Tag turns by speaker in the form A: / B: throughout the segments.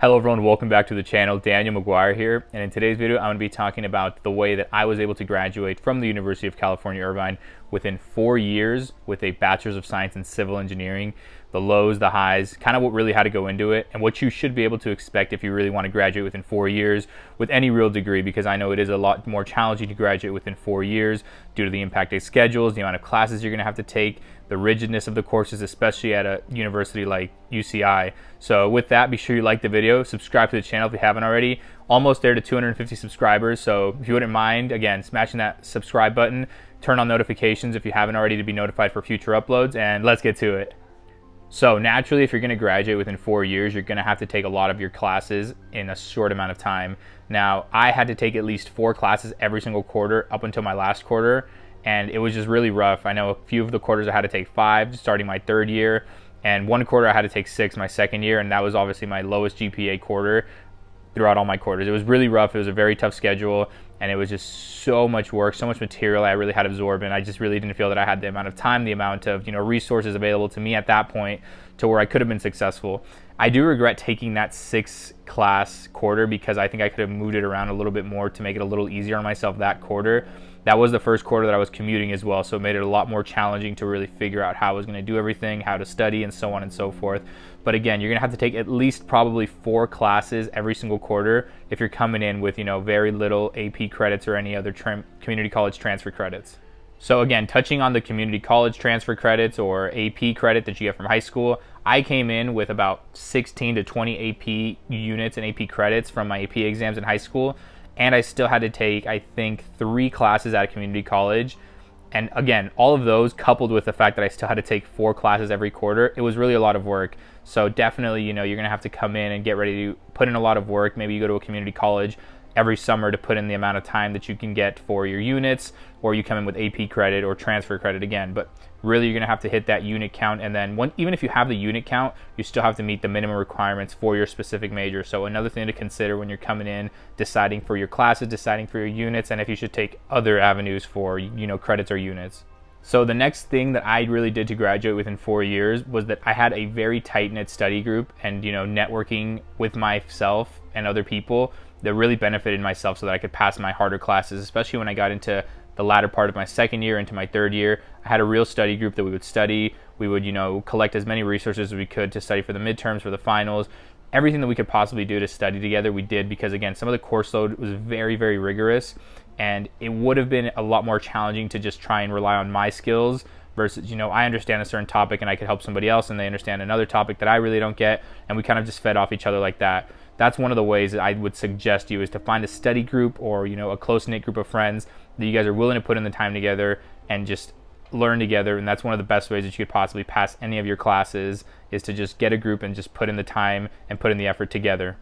A: Hello everyone, welcome back to the channel. Daniel McGuire here, and in today's video I'm going to be talking about the way that I was able to graduate from the University of California, Irvine within four years with a Bachelor's of Science in Civil Engineering the lows, the highs, kind of what really had to go into it, and what you should be able to expect if you really want to graduate within four years with any real degree, because I know it is a lot more challenging to graduate within four years due to the impacted schedules, the amount of classes you're going to have to take, the rigidness of the courses, especially at a university like UCI. So with that, be sure you like the video, subscribe to the channel if you haven't already. Almost there to 250 subscribers, so if you wouldn't mind, again, smashing that subscribe button, turn on notifications if you haven't already to be notified for future uploads, and let's get to it. So naturally, if you're going to graduate within four years, you're going to have to take a lot of your classes in a short amount of time. Now, I had to take at least four classes every single quarter up until my last quarter, and it was just really rough. I know a few of the quarters I had to take five starting my third year, and one quarter I had to take six my second year, and that was obviously my lowest GPA quarter throughout all my quarters. It was really rough. It was a very tough schedule and it was just so much work, so much material I really had to absorb, and I just really didn't feel that I had the amount of time, the amount of you know resources available to me at that point to where I could have been successful. I do regret taking that six class quarter because I think I could have moved it around a little bit more to make it a little easier on myself that quarter. That was the first quarter that I was commuting as well, so it made it a lot more challenging to really figure out how I was going to do everything, how to study, and so on and so forth. But again, you're going to have to take at least probably four classes every single quarter if you're coming in with, you know, very little AP credits or any other community college transfer credits. So again, touching on the community college transfer credits or AP credit that you get from high school, I came in with about 16 to 20 AP units and AP credits from my AP exams in high school, and I still had to take I think 3 classes at a community college and again, all of those coupled with the fact that I still had to take four classes every quarter, it was really a lot of work. So definitely, you know, you're gonna have to come in and get ready to put in a lot of work. Maybe you go to a community college every summer to put in the amount of time that you can get for your units, or you come in with AP credit or transfer credit again. But really, you're going to have to hit that unit count. And then, even if you have the unit count, you still have to meet the minimum requirements for your specific major. So, another thing to consider when you're coming in, deciding for your classes, deciding for your units, and if you should take other avenues for, you know, credits or units. So the next thing that I really did to graduate within four years was that I had a very tight knit study group and you know networking with myself and other people that really benefited myself so that I could pass my harder classes, especially when I got into the latter part of my second year into my third year. I had a real study group that we would study. We would, you know, collect as many resources as we could to study for the midterms, for the finals. Everything that we could possibly do to study together, we did because, again, some of the course load was very, very rigorous. And it would have been a lot more challenging to just try and rely on my skills versus, you know, I understand a certain topic and I could help somebody else and they understand another topic that I really don't get. And we kind of just fed off each other like that that's one of the ways that I would suggest you is to find a study group or you know a close knit group of friends that you guys are willing to put in the time together and just learn together and that's one of the best ways that you could possibly pass any of your classes is to just get a group and just put in the time and put in the effort together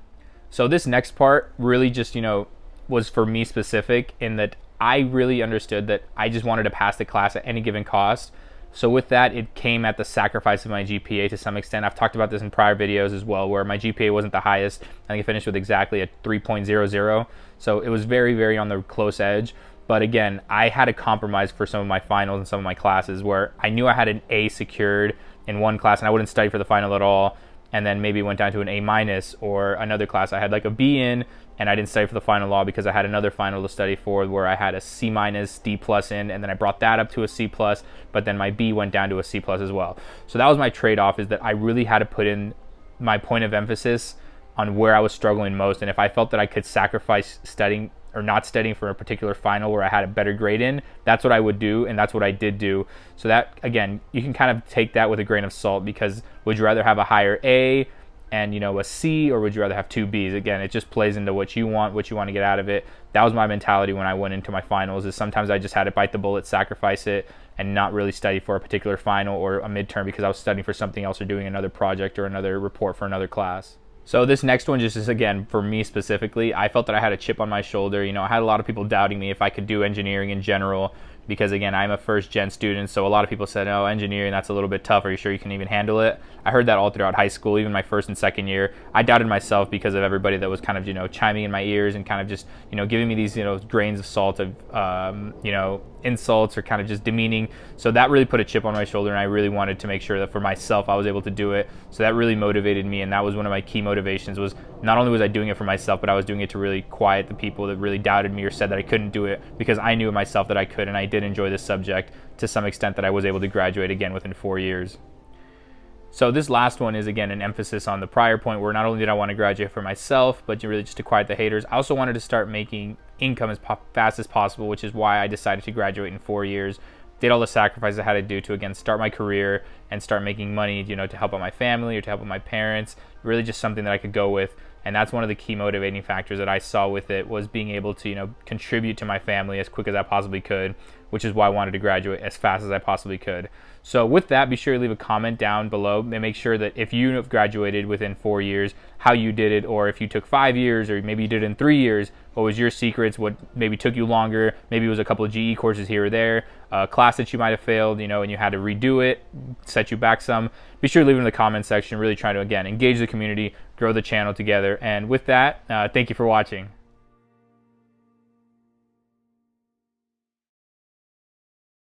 A: so this next part really just you know was for me specific in that i really understood that i just wanted to pass the class at any given cost so with that, it came at the sacrifice of my GPA to some extent. I've talked about this in prior videos as well, where my GPA wasn't the highest. I think finished with exactly a 3.00. So it was very, very on the close edge. But again, I had to compromise for some of my finals and some of my classes where I knew I had an A secured in one class and I wouldn't study for the final at all. And then maybe went down to an A minus or another class. I had like a B in and I didn't study for the final law because I had another final to study for where I had a C minus D plus in and then I brought that up to a C plus but then my B went down to a C plus as well. So that was my trade-off is that I really had to put in my point of emphasis on where I was struggling most. And if I felt that I could sacrifice studying or not studying for a particular final where I had a better grade in, that's what I would do, and that's what I did do. So that again, you can kind of take that with a grain of salt because would you rather have a higher A and you know a C or would you rather have two Bs? Again, it just plays into what you want, what you want to get out of it. That was my mentality when I went into my finals. Is sometimes I just had to bite the bullet, sacrifice it, and not really study for a particular final or a midterm because I was studying for something else or doing another project or another report for another class. So this next one just is again for me specifically. I felt that I had a chip on my shoulder. You know, I had a lot of people doubting me if I could do engineering in general. Because again, I'm a first gen student, so a lot of people said, "Oh, engineering that's a little bit tough. Are you sure you can even handle it?" I heard that all throughout high school, even my first and second year. I doubted myself because of everybody that was kind of you know chiming in my ears and kind of just you know giving me these you know grains of salt of um, you know insults or kind of just demeaning. So that really put a chip on my shoulder, and I really wanted to make sure that for myself I was able to do it. So that really motivated me, and that was one of my key motivations. Was not only was I doing it for myself, but I was doing it to really quiet the people that really doubted me or said that I couldn't do it because I knew myself that I could, and I did enjoy this subject to some extent that I was able to graduate again within four years. So this last one is again an emphasis on the prior point where not only did I want to graduate for myself, but really just to quiet the haters. I also wanted to start making income as fast as possible, which is why I decided to graduate in four years. Did all the sacrifices I had to do to again start my career and start making money, you know, to help out my family or to help out my parents. Really just something that I could go with and that's one of the key motivating factors that I saw with it was being able to you know contribute to my family as quick as I possibly could, which is why I wanted to graduate as fast as I possibly could. So with that, be sure to leave a comment down below and make sure that if you have graduated within four years, how you did it, or if you took five years, or maybe you did it in three years, what was your secrets? What maybe took you longer? Maybe it was a couple of GE courses here or there, a class that you might have failed, you know, and you had to redo it, set you back some. Be sure to leave it in the comment section. Really trying to again engage the community, grow the channel together. And with that, uh, thank you for watching.